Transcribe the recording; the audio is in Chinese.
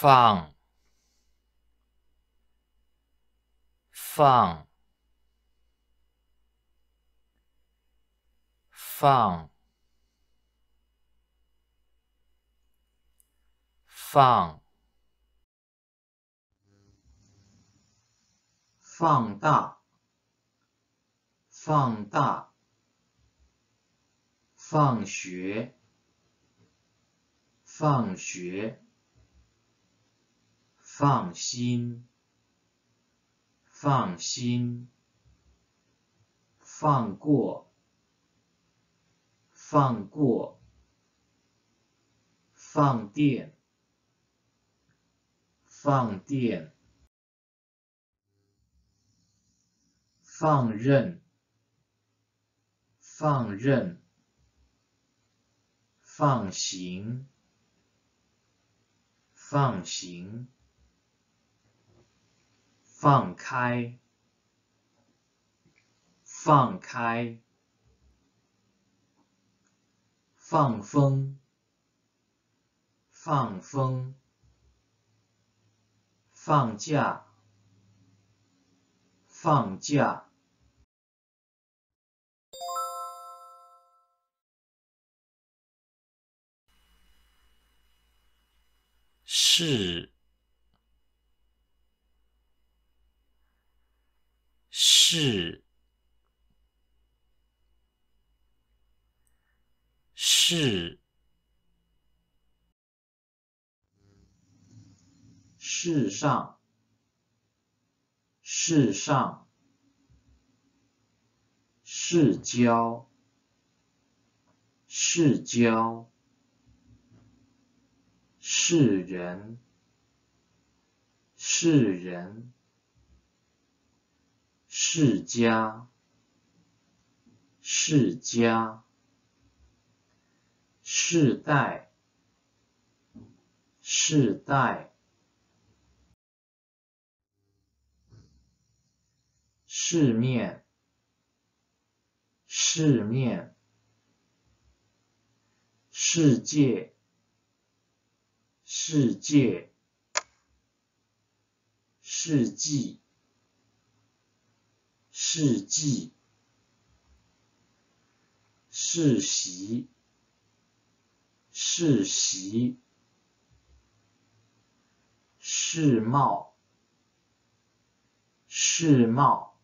放，放，放，放，放大，放大，放学，放学。放心，放心，放过，放过，放电，放电，放任，放任，放行，放行。放开，放开，放风，放风，放假，放假，是。是是世上世上世交世交世人世人。世家，世家，世代，世代，世面，世面，世界，世界，世纪。世纪，世袭，世袭，世贸，世贸。